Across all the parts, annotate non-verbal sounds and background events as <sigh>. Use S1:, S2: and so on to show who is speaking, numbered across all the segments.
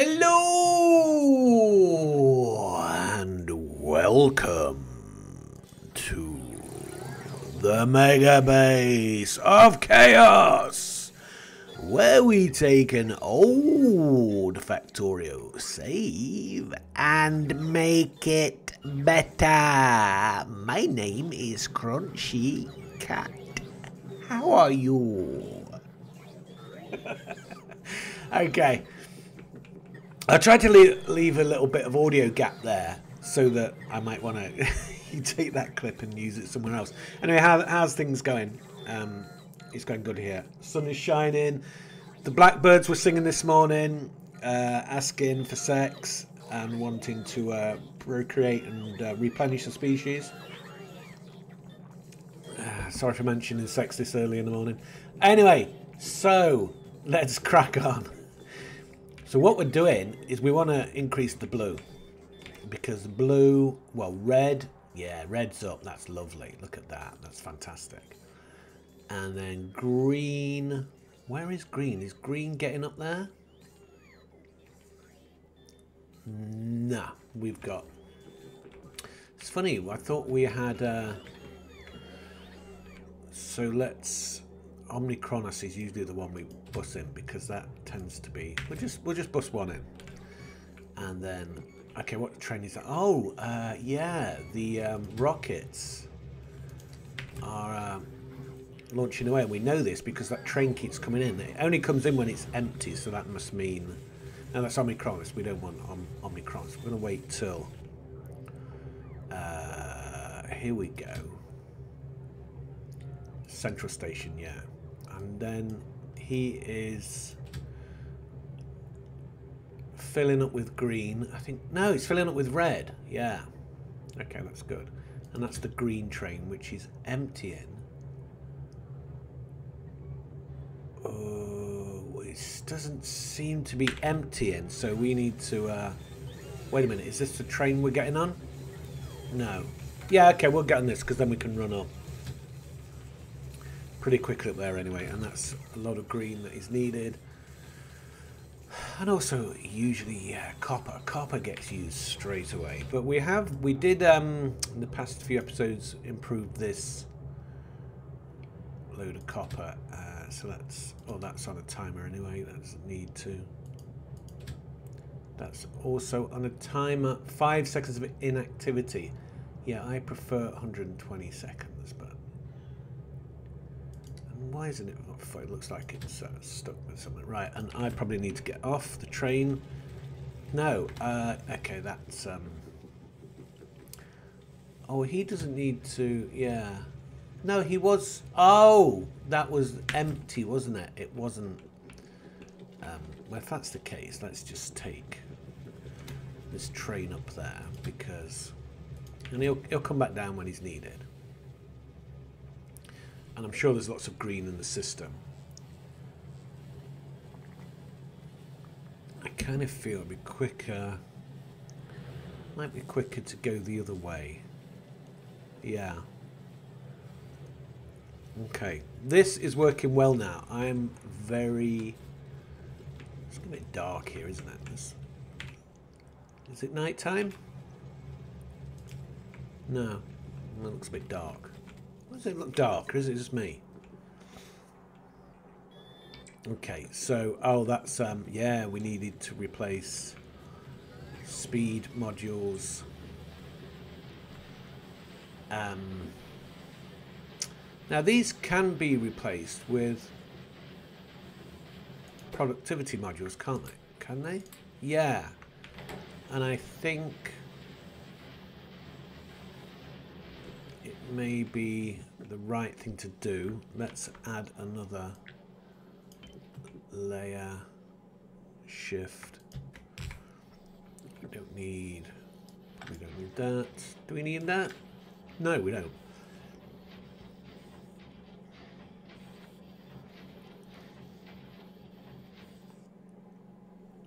S1: Hello and welcome to the Mega Base of Chaos, where we take an old Factorio save and make it better. My name is Krunchy Kat. How are you? <laughs> okay. I tried to leave, leave a little bit of audio gap there so that I might want to <laughs> take that clip and use it somewhere else. Anyway, how, how's things going? Um, it's going good here. Sun is shining. The blackbirds were singing this morning, uh, asking for sex and wanting to uh, procreate and uh, replenish the species. <sighs> Sorry for mentioning sex this early in the morning. Anyway, so let's <laughs> crack on. So what we're doing is we want to increase the blue because blue, well, red, yeah, red's up. That's lovely. Look at that. That's fantastic. And then green. Where is green? Is green getting up there? Nah, we've got. It's funny. I thought we had. Uh... So let's Omnicronos is usually the one we bus in because that tends to be we'll just we'll just bus one in. And then okay what train is that? Oh uh, yeah the um, rockets are um, launching away. And we know this because that train keeps coming in. It only comes in when it's empty so that must mean and that's Omnicronos we don't want Om we're going to wait till uh, here we go. Central Station yeah and then he is filling up with green. I think no, he's filling up with red. Yeah. Okay, that's good. And that's the green train, which is emptying. Oh, it doesn't seem to be emptying, so we need to. Uh, wait a minute, is this the train we're getting on? No. Yeah, okay, we'll get on this because then we can run up pretty quickly up there anyway, and that's a lot of green that is needed. And also, usually, yeah, copper. Copper gets used straight away. But we have, we did, um, in the past few episodes, improve this load of copper. Uh, so that's, oh, that's on a timer anyway. That doesn't need to. That's also on a timer. Five seconds of inactivity. Yeah, I prefer 120 seconds, why isn't it? It looks like it's uh, stuck with something. Right, and I probably need to get off the train. No, uh, okay, that's... Um... Oh, he doesn't need to... Yeah. No, he was... Oh, that was empty, wasn't it? It wasn't... Um, well, if that's the case, let's just take this train up there because... And he'll, he'll come back down when he's needed and I'm sure there's lots of green in the system. I kind of feel it'd be quicker, might be quicker to go the other way. Yeah. Okay, this is working well now. I'm very... It's a bit dark here, isn't it? This... Is it night time? No, it looks a bit dark. Does it look darker? Is it just me? Okay, so, oh, that's, um, yeah, we needed to replace speed modules. Um, now, these can be replaced with productivity modules, can't they? Can they? Yeah. And I think it may be the right thing to do. Let's add another layer shift. We don't need we don't need that. Do we need that? No, we don't.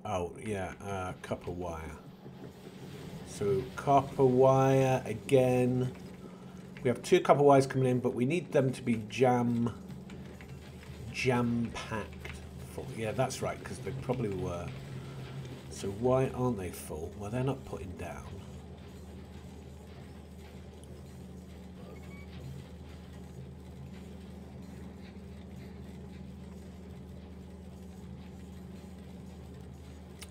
S1: Oh, yeah, uh, copper wire. So copper wire again. We have two copper wires coming in, but we need them to be jam, jam packed. For, yeah, that's right, because they probably were So why aren't they full? Well, they're not putting down.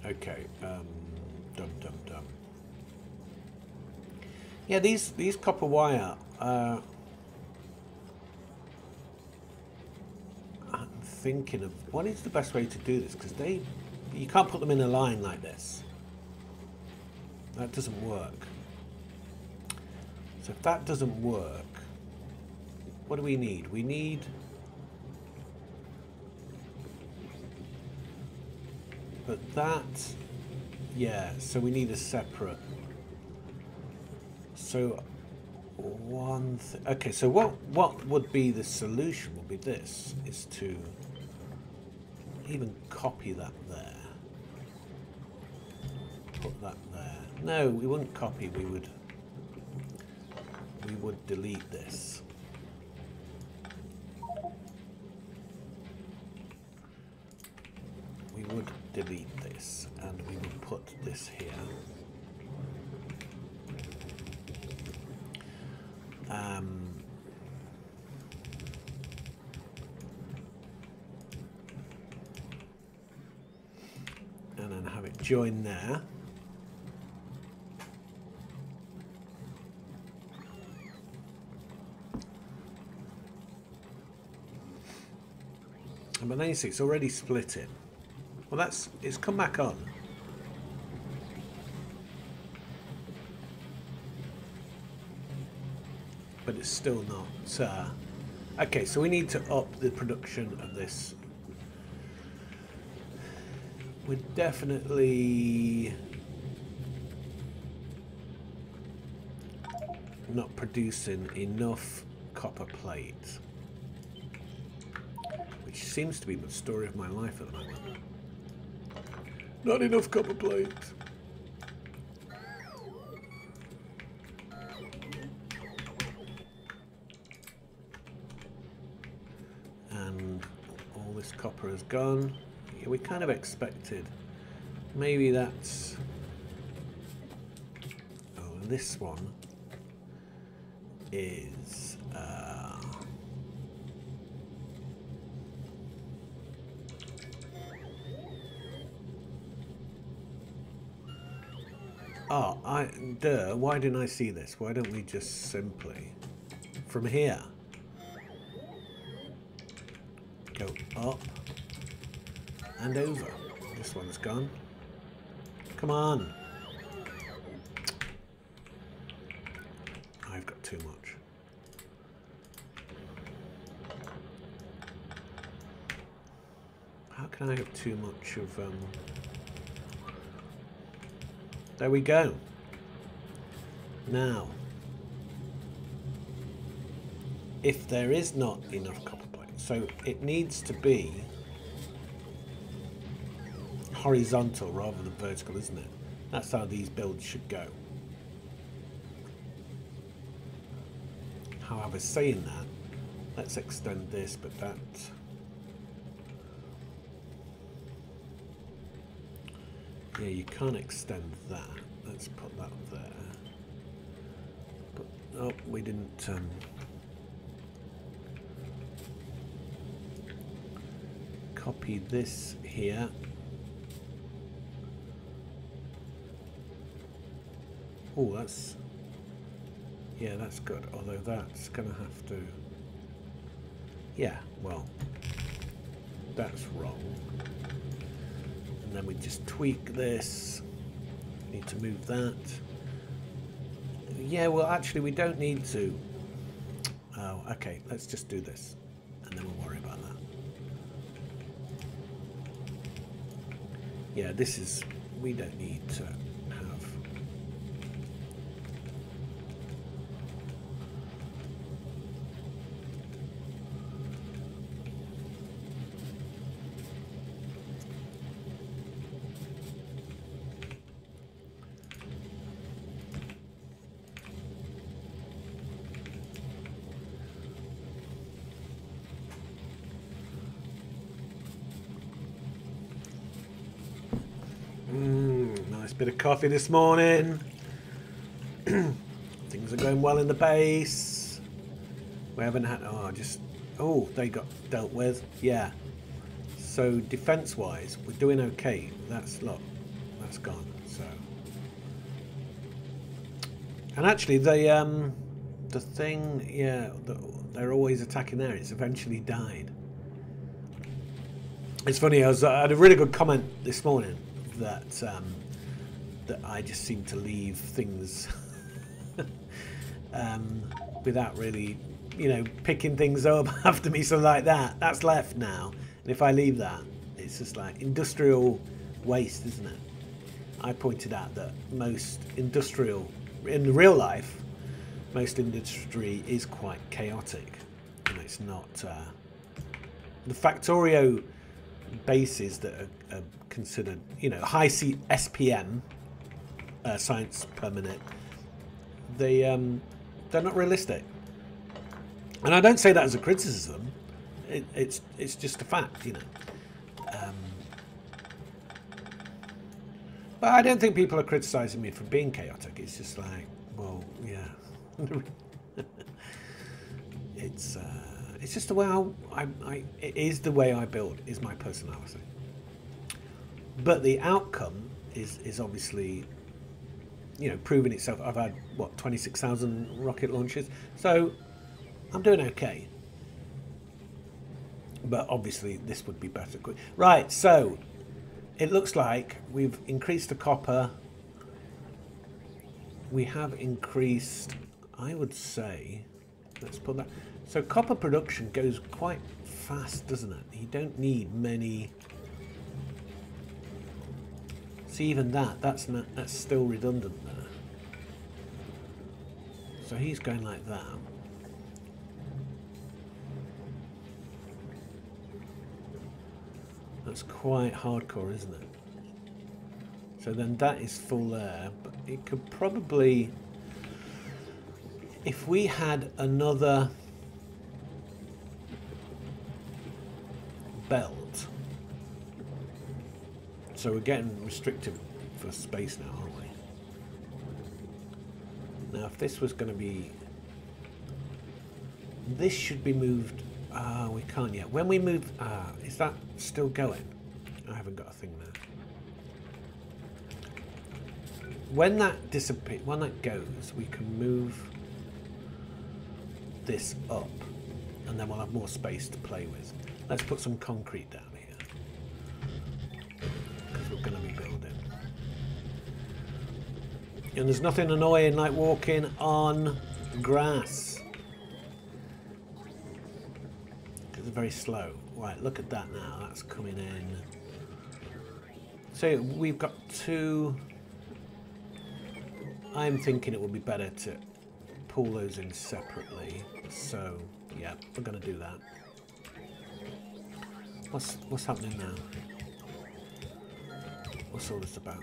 S1: Okay, um, dum dum dum. Yeah, these these copper wire. Uh, I'm thinking of what is the best way to do this because they, you can't put them in a line like this. That doesn't work. So if that doesn't work, what do we need? We need But that, yeah, so we need a separate. So one, okay, so what, what would be the solution would be this, is to even copy that there. Put that there. No, we wouldn't copy, we would, we would delete this. We would delete this and we would put this here. Um, and then have it join there. And then you see it's already split in. Well, that's it's come back on. It's still not. Uh, okay, so we need to up the production of this. We're definitely not producing enough copper plate. Which seems to be the story of my life at the moment. Not enough copper plate. Is gone. Yeah, we kind of expected. Maybe that's... Oh, this one is... Uh, Oh, I duh, why didn't I see this? Why don't we just simply from here go up and over. This one's gone. Come on. I've got too much. How can I have too much of um there we go. Now, if there is not enough copper plate, so it needs to be horizontal rather than vertical, isn't it? That's how these builds should go. However, saying that, let's extend this, but that Yeah, you can't extend that. Let's put that there. But, oh, we didn't... Um, copy this here. Oh, that's... Yeah, that's good. Although that's going to have to... Yeah, well, that's wrong. And then we just tweak this need to move that. Yeah well actually we don't need to. Oh okay let's just do this and then we'll worry about that. Yeah this is we don't need to bit of coffee this morning. <clears throat> Things are going well in the base. We haven't had... Oh, just... Oh, they got dealt with. Yeah. So defense-wise, we're doing okay. That's... Look. That's gone. So... And actually, the... um, The thing... Yeah, the, they're always attacking there. It's eventually died. It's funny. I, was, I had a really good comment this morning that um, that I just seem to leave things <laughs> um, without really, you know, picking things up <laughs> after me, something like that. That's left now. And if I leave that, it's just like industrial waste, isn't it? I pointed out that most industrial, in real life, most industry is quite chaotic. It's not. Uh, the Factorio bases that are, are considered, you know, high C SPM, uh, science per minute, they um, they're not realistic. And I don't say that as a criticism. It, it's it's just a fact, you know. Um, but I don't think people are criticising me for being chaotic. It's just like, well, yeah. <laughs> it's uh, it's just the way I, I, I it is the way I build is my personality. But the outcome is is obviously you know, proven itself. I've had what 26,000 rocket launches, so I'm doing okay. But obviously, this would be better. Right, so it looks like we've increased the copper. We have increased, I would say, let's put that. So copper production goes quite fast, doesn't it? You don't need many See, even that, that's not, that's still redundant there. So he's going like that. That's quite hardcore, isn't it? So then that is full there, but it could probably, if we had another belt, so we're getting restricted for space now, aren't we? Now, if this was going to be... This should be moved... Ah, uh, we can't yet. When we move... Ah, is that still going? I haven't got a thing there. When that disappears, when that goes, we can move this up, and then we'll have more space to play with. Let's put some concrete down And there's nothing annoying like walking on grass. It's very slow. Right, look at that now. That's coming in. So we've got two... I'm thinking it would be better to pull those in separately. So, yeah, we're going to do that. What's, what's happening now? What's all this about?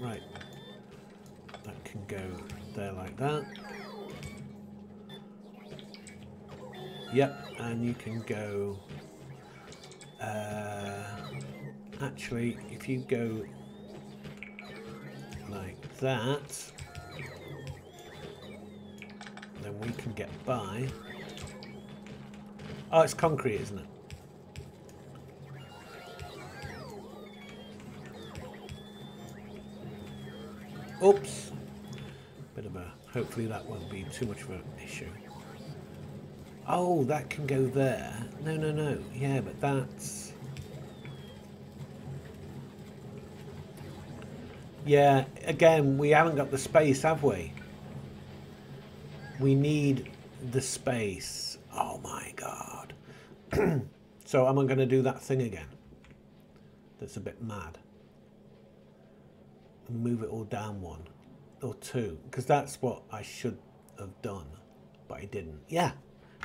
S1: Right. That can go there like that. Yep, and you can go... Uh, actually, if you go like that, then we can get by. Oh, it's concrete, isn't it? Oops. Hopefully that won't be too much of an issue. Oh, that can go there. No, no, no. Yeah, but that's... Yeah, again, we haven't got the space, have we? We need the space. Oh my god. <clears throat> so am I going to do that thing again? That's a bit mad move it all down one or two because that's what I should have done but I didn't. Yeah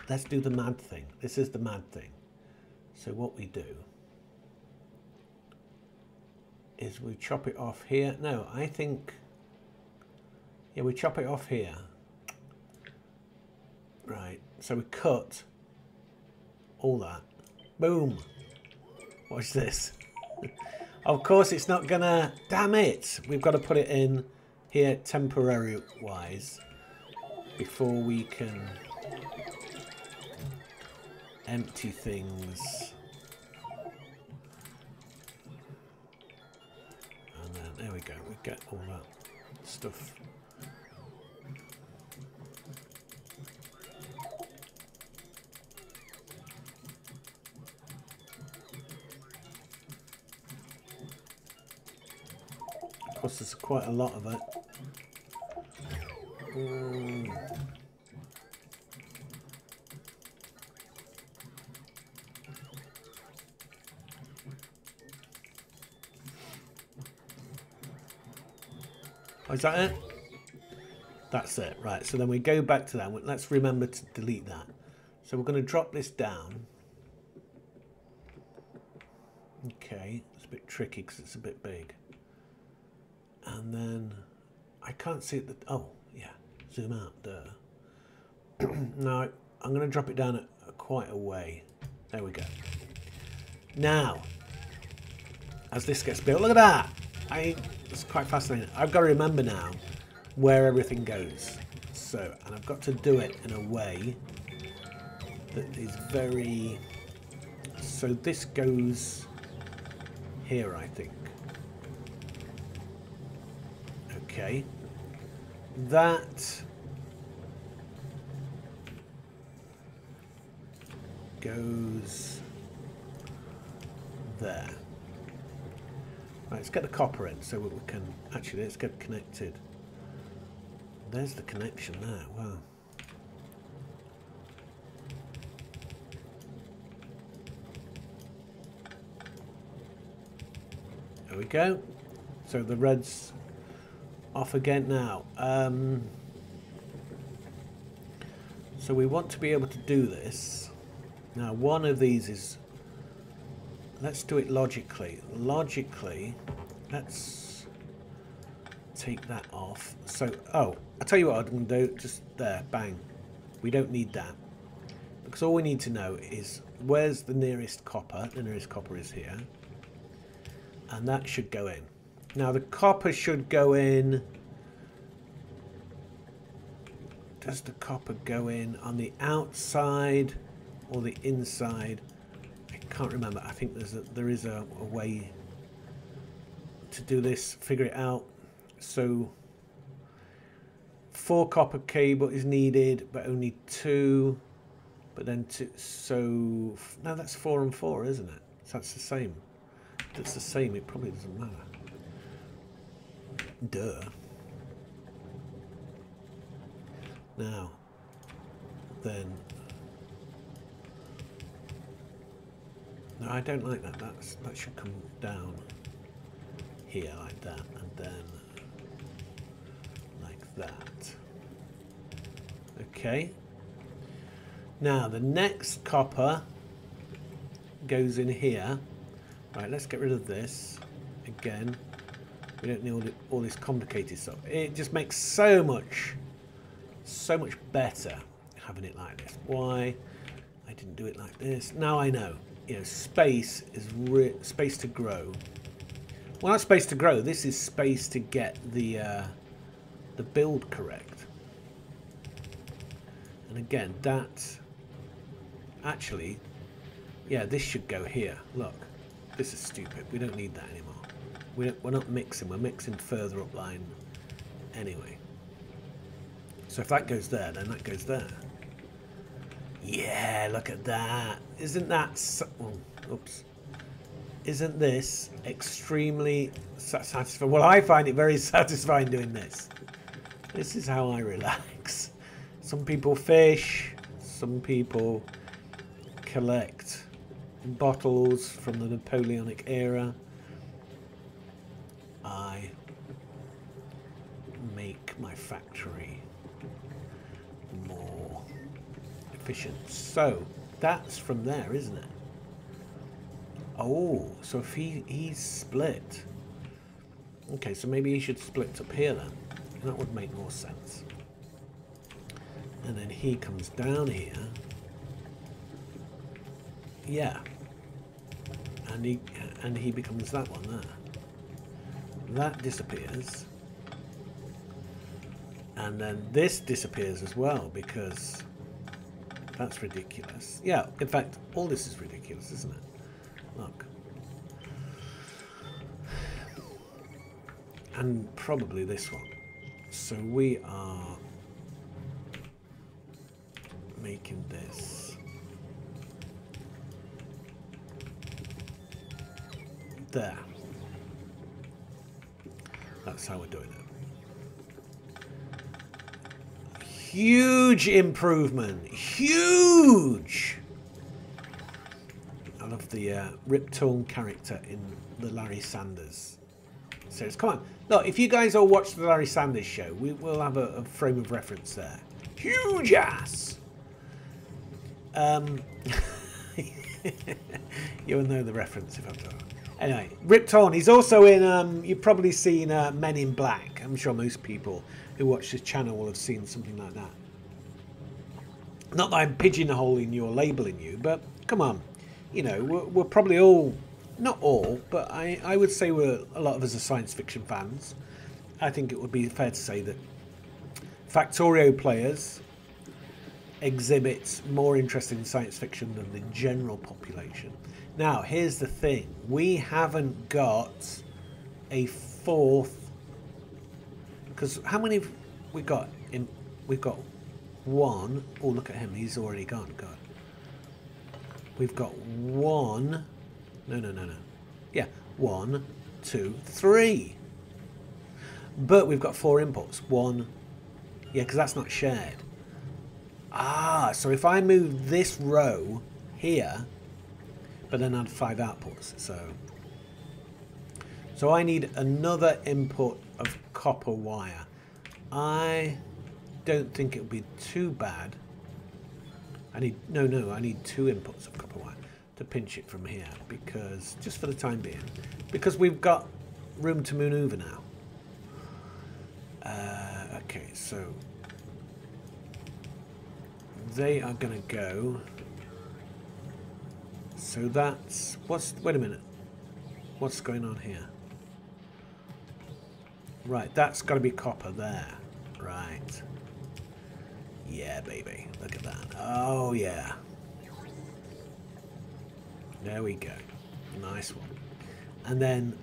S1: let's do the mad thing. This is the mad thing. So what we do is we chop it off here. No I think yeah we chop it off here. Right so we cut all that. Boom! Watch this. <laughs> Of course, it's not gonna... Damn it! We've got to put it in here temporary-wise before we can empty things. And then, there we go. We get all that stuff quite a lot of it. Mm. Oh, is that it? That's it. Right, so then we go back to that. Let's remember to delete that. So we're going to drop this down. Okay, it's a bit tricky because it's a bit big and then I can't see it. Oh, yeah, zoom out. Duh. <clears throat> now I'm going to drop it down at, quite a way. There we go. Now, as this gets built, look at that. I it's quite fascinating. I've got to remember now where everything goes. So, and I've got to do it in a way that is very. So this goes here, I think. Okay. That goes there. Right, let's get the copper in so we can actually let's get connected. There's the connection there. Wow. There we go. So the reds off again now. Um, so we want to be able to do this. Now one of these is, let's do it logically. Logically, let's take that off. So, oh, I'll tell you what I'm going to do. Just there, bang. We don't need that. Because all we need to know is where's the nearest copper. The nearest copper is here. And that should go in. Now the copper should go in. Does the copper go in on the outside or the inside? I can't remember. I think there's a, there is a, a way to do this. Figure it out. So four copper cable is needed, but only two. But then two, so now that's four and four, isn't it? So that's the same. That's the same. It probably doesn't matter. Duh. Now, then... No, I don't like that. That's, that should come down here like that, and then like that. Okay. Now, the next copper goes in here. Right, let's get rid of this again. We don't need all, this complicated stuff. It just makes so much, so much better having it like this. Why I didn't do it like this? Now I know. You know, space is space to grow. Well, not space to grow. This is space to get the uh, the build correct. And again, that actually, yeah, this should go here. Look, this is stupid. We don't need that anymore. We're, we're not mixing, we're mixing further up line anyway. So if that goes there, then that goes there. Yeah, look at that. Isn't that... So oh, oops. Isn't this extremely satisfying? Well, I find it very <laughs> satisfying doing this. This is how I relax. Some people fish. Some people collect bottles from the Napoleonic era. I make my factory more efficient. So that's from there, isn't it? Oh, so if he, he's split. Okay, so maybe he should split up here then. That would make more sense. And then he comes down here. Yeah. And he and he becomes that one there. That disappears. And then this disappears as well because that's ridiculous. Yeah, in fact, all this is ridiculous, isn't it? Look. And probably this one. So we are making this there. That's how we're doing it. Huge improvement. Huge! I love the uh, character in the Larry Sanders series. Come on. Look, if you guys all watch the Larry Sanders show, we will have a, a frame of reference there. Huge ass! Um, <laughs> you'll know the reference if I've done it. Anyway, Rip Torn. He's also in. Um, you've probably seen uh, Men in Black. I'm sure most people who watch this channel will have seen something like that. Not that I'm pigeonholing you or labeling you, but come on, you know, we're, we're probably all, not all, but I, I would say we're a lot of us are science fiction fans. I think it would be fair to say that Factorio players exhibit more interest in science fiction than the general population. Now, here's the thing. We haven't got a fourth... Because how many we got? In, we've got one. Oh, look at him. He's already gone. God. We've got one. No, no, no, no. Yeah. One, two, three. But we've got four inputs. One. Yeah, because that's not shared. Ah, so if I move this row here but then add five outputs. So, so I need another input of copper wire. I don't think it would be too bad. I need, no, no, I need two inputs of copper wire to pinch it from here because, just for the time being, because we've got room to maneuver now. Uh, okay, so they are going to go so that's... What's... Wait a minute. What's going on here? Right, that's got to be copper there. Right. Yeah, baby. Look at that. Oh, yeah. There we go. Nice one. And then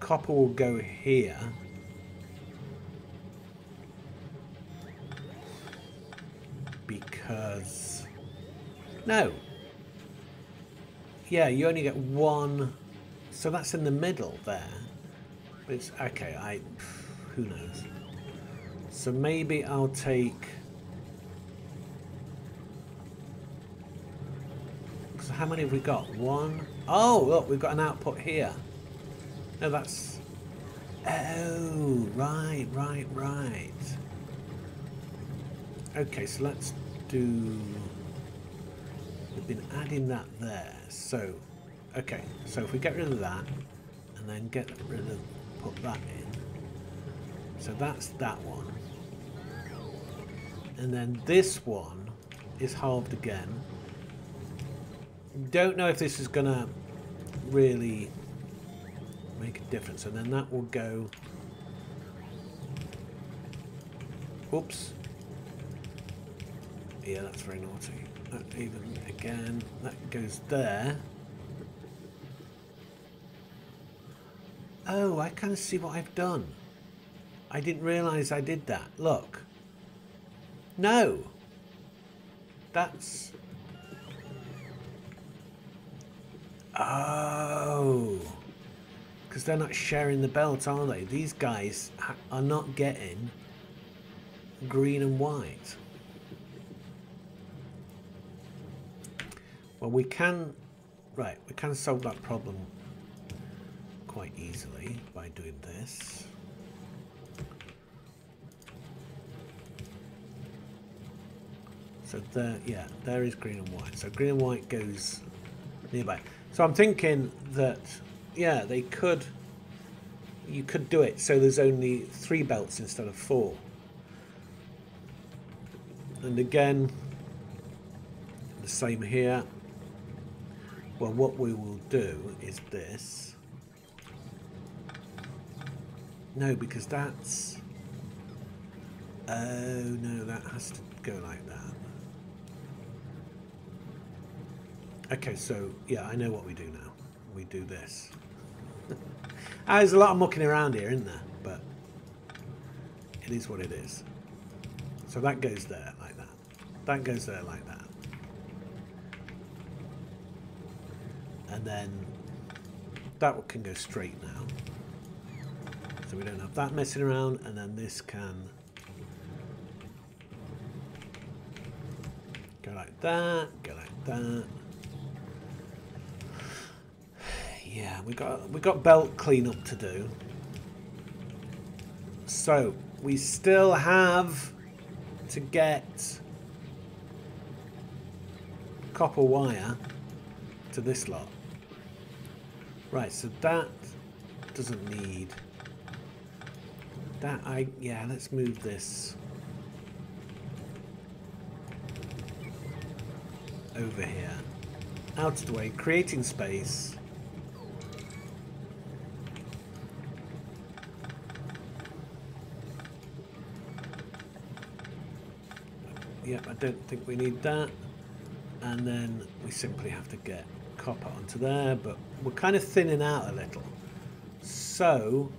S1: copper will go here. Because... No, yeah, you only get one. So that's in the middle there. It's okay. I who knows. So maybe I'll take. So how many have we got? One. Oh, look, we've got an output here. No, that's. Oh, right, right, right. Okay, so let's do. We've been adding that there. So, okay. So if we get rid of that, and then get rid of, put that in. So that's that one. And then this one is halved again. Don't know if this is going to really make a difference. And then that will go... Oops. Yeah, that's very naughty that even again that goes there. Oh I kind of see what I've done. I didn't realize I did that. Look. No. That's. Oh. Because they're not sharing the belt are they? These guys are not getting green and white Well, we can, right, we can solve that problem quite easily by doing this. So there, yeah, there is green and white. So green and white goes nearby. So I'm thinking that, yeah, they could, you could do it so there's only three belts instead of four. And again, the same here. Well, what we will do is this. No, because that's... Oh, no, that has to go like that. Okay, so, yeah, I know what we do now. We do this. <laughs> Ah, there's a lot of mucking around here, isn't there? But it is what it is. So that goes there like that. That goes there like that. And then that can go straight now. So we don't have that messing around. And then this can go like that, go like that. Yeah, we got we got belt cleanup to do. So we still have to get copper wire to this lot. Right, so that doesn't need that I yeah, let's move this over here. Out of the way, creating space. Yep, I don't think we need that. And then we simply have to get copper onto there, but we're kind of thinning out a little. So,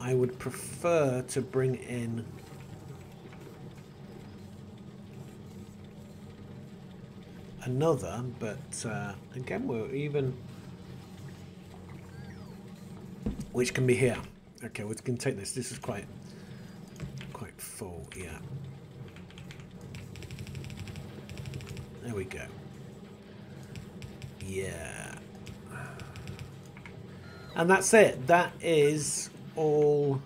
S1: I would prefer to bring in another, but uh, again, we're even, which can be here. Okay, we can take this. This is quite quite full, yeah. There we go. Yeah. And that's it. That is all.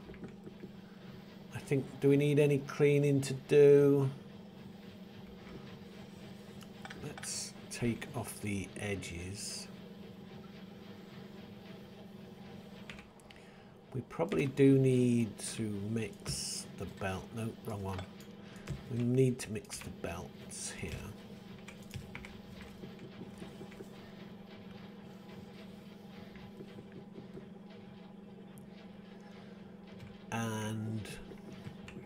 S1: I think, do we need any cleaning to do? Let's take off the edges. We probably do need to mix the belt. No, wrong one. We need to mix the belts here. And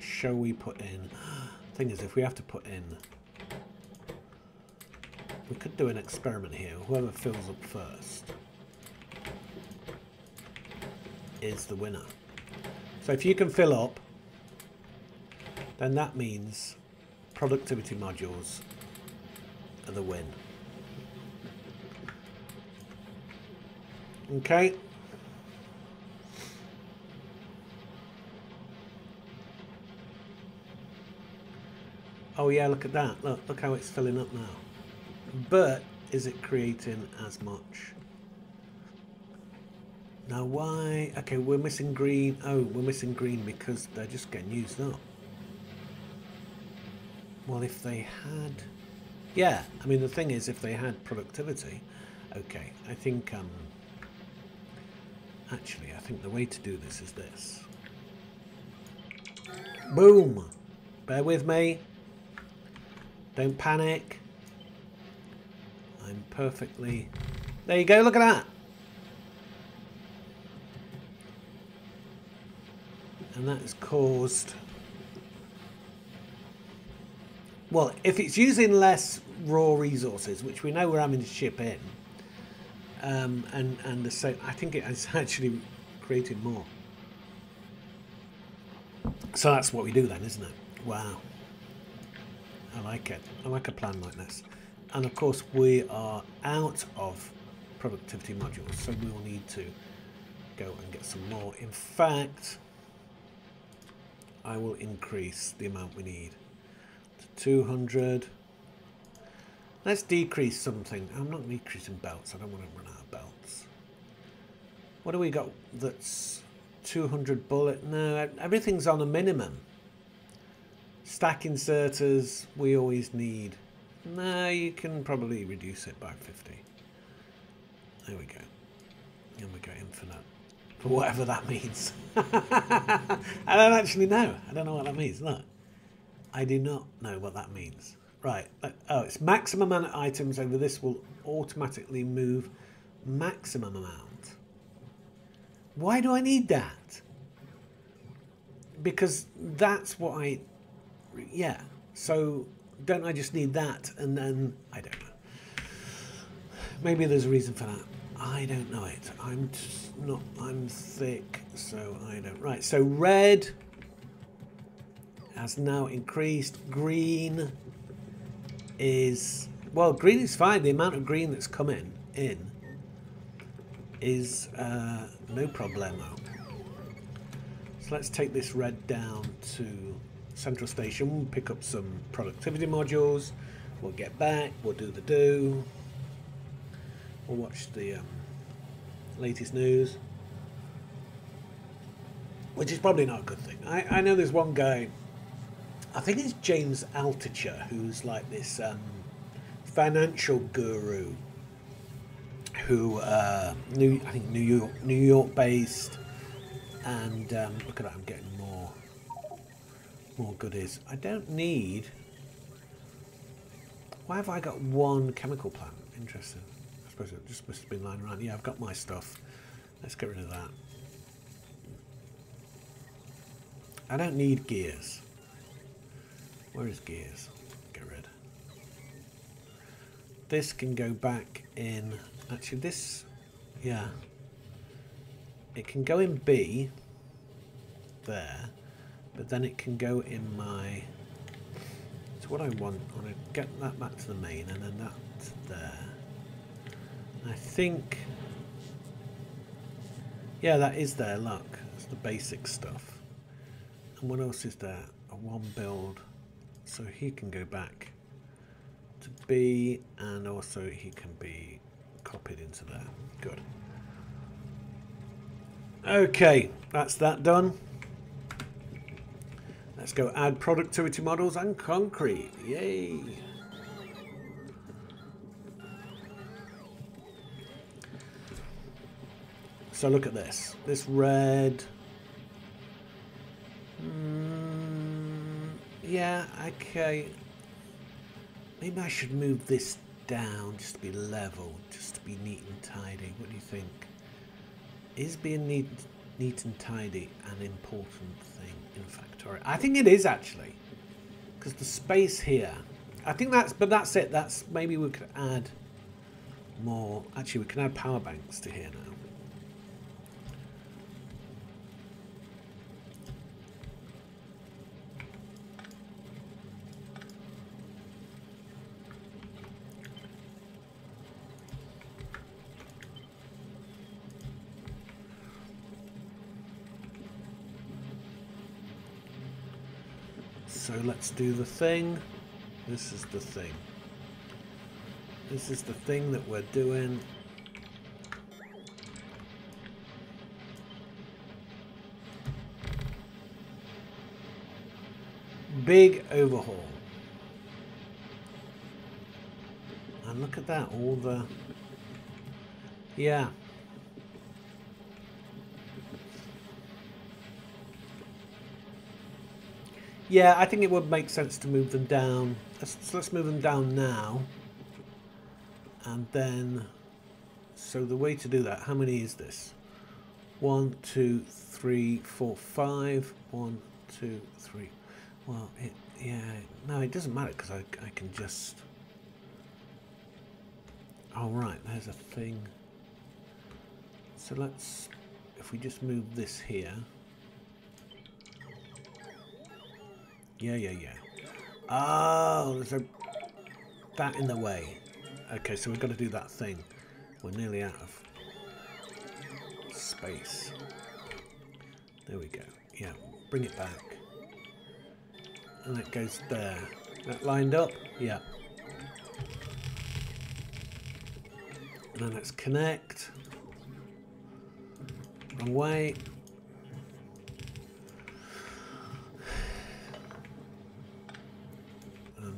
S1: shall we put in... <gasps> Thing is, if we have to put in... We could do an experiment here. Whoever fills up first is the winner. So if you can fill up, then that means productivity modules are the win. Okay. Oh yeah, look at that. Look, look how it's filling up now. But is it creating as much? Now why? Okay, we're missing green. Oh, we're missing green because they're just getting used up. Well, if they had... Yeah, I mean, the thing is, if they had productivity... Okay, I think... Um, actually, I think the way to do this is this. Boom! Bear with me. Don't panic. I'm perfectly... There you go, look at that! And that has caused well, if it's using less raw resources, which we know we're having to ship in, um, and and the same, I think it has <laughs> actually created more. So that's what we do then, isn't it? Wow. I like it. I like a plan like this. And of course, we are out of productivity modules, so we will need to go and get some more. In fact, I will increase the amount we need. to 200. Let's decrease something. I'm not decreasing belts. I don't want to run out of belts. What do we got that's 200 bullet? No, everything's on a minimum. Stack inserters, we always need. No, you can probably reduce it by 50. There we go. And we go infinite. For whatever that <laughs> means. I don't actually know. I don't know what that means. Look. I do not know what that means. Right. Oh, it's maximum amount of items over this will automatically move maximum amount. Why do I need that? Because that's what I. Yeah. So don't I just need that and then. I don't know. Maybe there's a reason for that. I don't know it. I'm just not. I'm thick, so I don't. Right. So red has now increased. Green is well. Green is fine. The amount of green that's coming in is uh, no problemo. So let's take this red down to Central Station. We'll pick up some productivity modules. We'll get back. We'll do the do. We'll watch the um, latest news. Which is probably not a good thing. I, I know there's one guy, I think it's James Altucher, who's like this um, financial guru who uh, New I think New York New York based, and um, look at that, I'm getting more goodies. I don't need. Why have I got one chemical plant? Interesting. I suppose it just must have been lying around. Yeah, I've got my stuff. Let's get rid of that. I don't need gears. Where is gears? Get rid. This can go back in Actually, this, yeah, it can go in B there, but then it can go in my. So what I want, I want to get that back to the main, and then that there. I think, yeah, that is there. Look, it's the basic stuff. And what else is there? A one build, so he can go back to B, and also he can be copied into there. Good. Okay, that's that done. Let's go add productivity modules and concrete. Yay! So look at this. This red. Mm, yeah, okay. Maybe I should move this down just to be level, just to be neat and tidy. What do you think? Is being neat, neat and tidy an important thing in Factorio? I think it is actually, because the space here. I think that's, but that's it. That's maybe we could add more. Actually, we can add power banks to here now. So let's do the thing. This is the thing. This is the thing that we're doing. Big overhaul. And look at that, all the... Yeah. Yeah, I think it would make sense to move them down. Let's, so let's move them down now. And then, so the way to do that, how many is this? One, two, three, four, five. One, two, three. Well, it, yeah, no, it doesn't matter because I, I can just... Oh, right, there's a thing. So let's, if we just move this here. Yeah, yeah, yeah. Oh, there's a that in the way. Okay, so we've got to do that thing. We're nearly out of space. There we go. Yeah, bring it back. And that goes there. That lined up? Yeah. And then let's connect. Wrong way.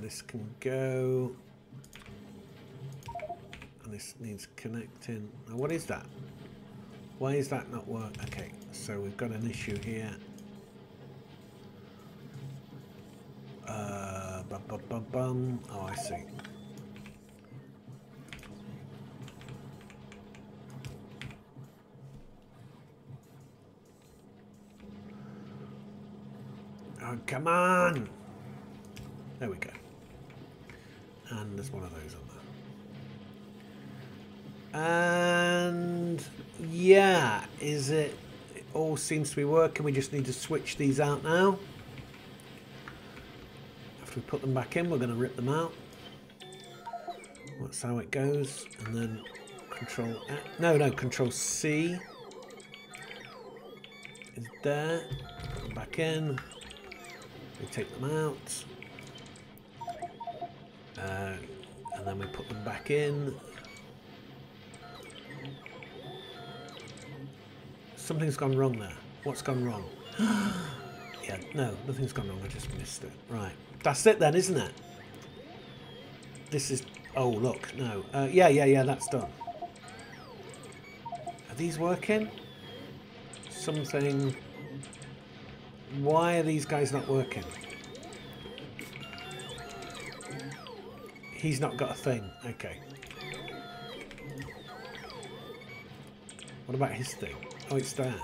S1: This can go. And this needs connecting. Now what is that? Why is that not work? Okay, so we've got an issue here. Uh, bum, bum, bum, bum. Oh, I see. Oh, come on! There we go. And there's one of those on there. And yeah, is it, it all seems to be working. We just need to switch these out now. After we put them back in, we're going to rip them out. That's how it goes. And then control, no, no, control C is there. Put them back in. We take them out. Then we put them back in. Something's gone wrong there. What's gone wrong? <gasps> yeah, no, nothing's gone wrong. I just missed it. Right. That's it then, isn't it? This is... Oh, look. No. Uh, yeah, yeah, yeah, that's done. Are these working? Something... Why are these guys not working? He's not got a thing. Okay. What about his thing? Oh, it's there.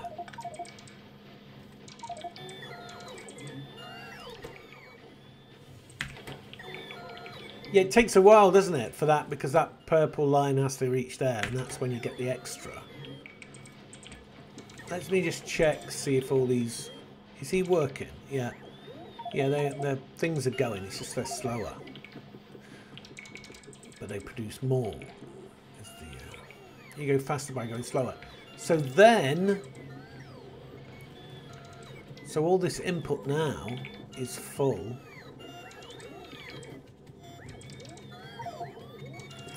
S1: Yeah, it takes a while, doesn't it, for that, because that purple line has to reach there, and that's when you get the extra. Let me just check, see if all these is he working? Yeah. Yeah, they, the things are going. It's just they're slower. But they produce more. The, uh, you go faster by going slower. So then... So all this input now is full.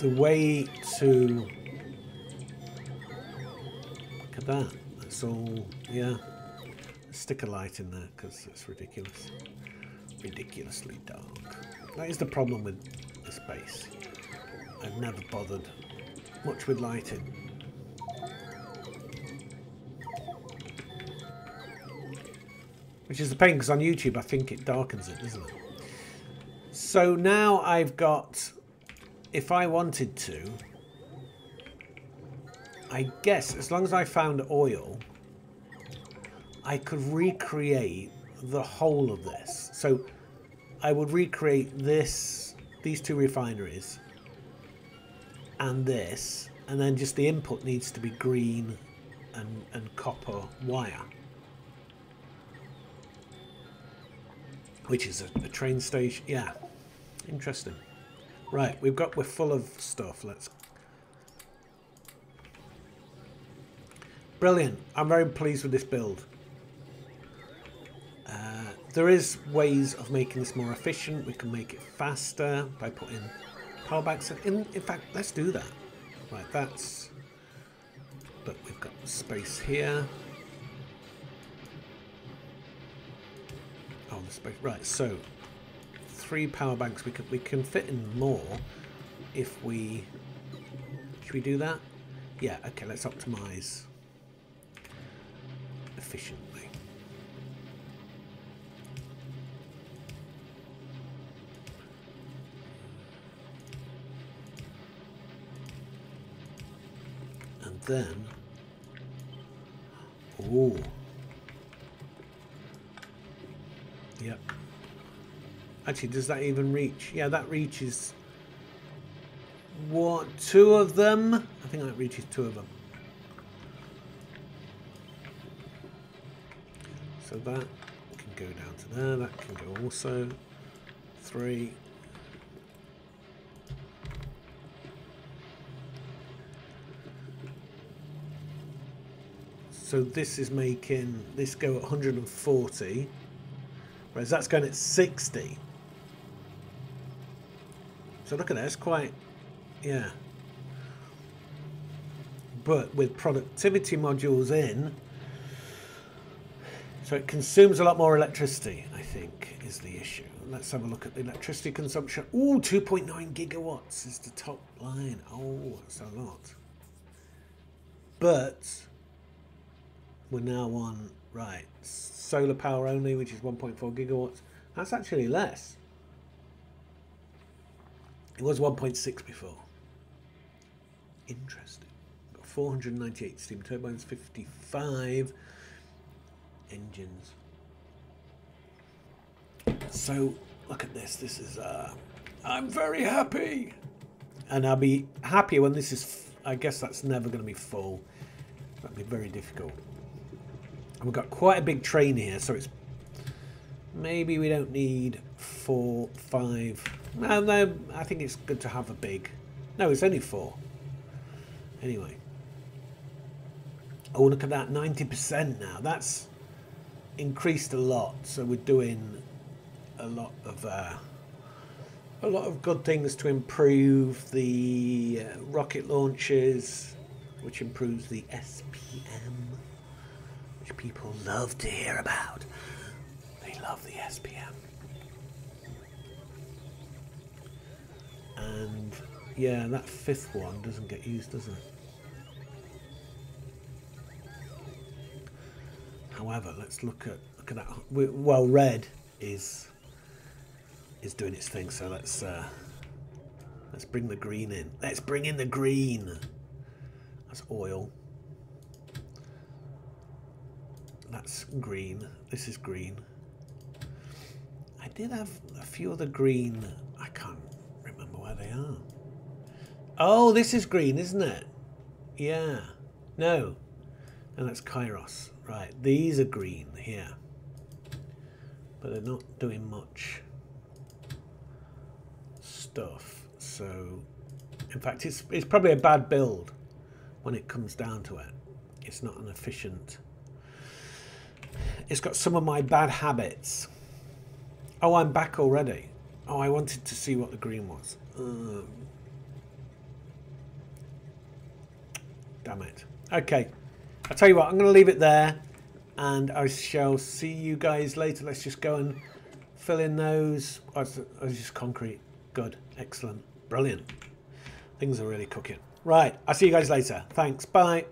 S1: The way to... Look at that. That's all... Yeah stick a light in there because it's ridiculous. Ridiculously dark. That is the problem with the base. I've never bothered much with lighting. Which is a pain because on YouTube I think it darkens it, doesn't it? So now I've got, if I wanted to, I guess as long as I found oil, I could recreate the whole of this. So I would recreate this, these two refineries, and this, and then just the input needs to be green and, and copper wire. Which is a, a train station. Yeah, interesting. Right, we've got, we're full of stuff. Let's Brilliant. I'm very pleased with this build. Uh, there is ways of making this more efficient. We can make it faster by putting power banks in. In fact, let's do that. Right, that's... But we've got space here. Oh, the space. Right, so three power banks. We can we can fit in more if we. Should we do that? Yeah. Okay. Let's optimize efficient. Then... Oh. Yep. Actually, does that even reach? Yeah, that reaches... What? Two of them? I think that reaches two of them. So that can go down to there. That can go also. Three. So this is making this go at 140, whereas that's going at 60. So look at that, it's quite, yeah. But with productivity modules in, so it consumes a lot more electricity, I think, is the issue. Let's have a look at the electricity consumption. Ooh, 2.9 gigawatts is the top line. Oh, that's a lot. But we're now on, right, solar power only, which is 1.4 gigawatts. That's actually less. It was 1.6 before. Interesting. Got 498 steam turbines, 55 engines. So look at this. This is. Uh, I'm very happy, and I'll be happy when this is. I guess that's never going to be full. That'd be very difficult. We've got quite a big train here, so it's maybe we don't need four, five. No, no. I think it's good to have a big. No, it's only four. Anyway. Oh, look at that, 90% now. That's increased a lot. So we're doing a lot of uh, a lot of good things to improve the uh, rocket launches, which improves the SPM, which people love to hear about. They love the SPM. And yeah, that fifth one doesn't get used, does it? However, let's look at look at that. Well, red is is doing its thing. So let's uh, let's bring the green in. Let's bring in the green. That's oil. That's green. This is green. I did have a few other green. I can't remember where they are. Oh, this is green, isn't it? Yeah. No. And that's Kairos. Right, these are green here. But they're not doing much stuff. So, in fact, it's, it's probably a bad build when it comes down to it. It's not an efficient... It's got some of my bad habits. Oh, I'm back already. Oh, I wanted to see what the green was. Um, damn it. Okay. I'll tell you what, I'm going to leave it there. And I shall see you guys later. Let's just go and fill in those. Oh, it's, it's just concrete. Good. Excellent. Brilliant. Things are really cooking. Right. I'll see you guys later. Thanks. Bye.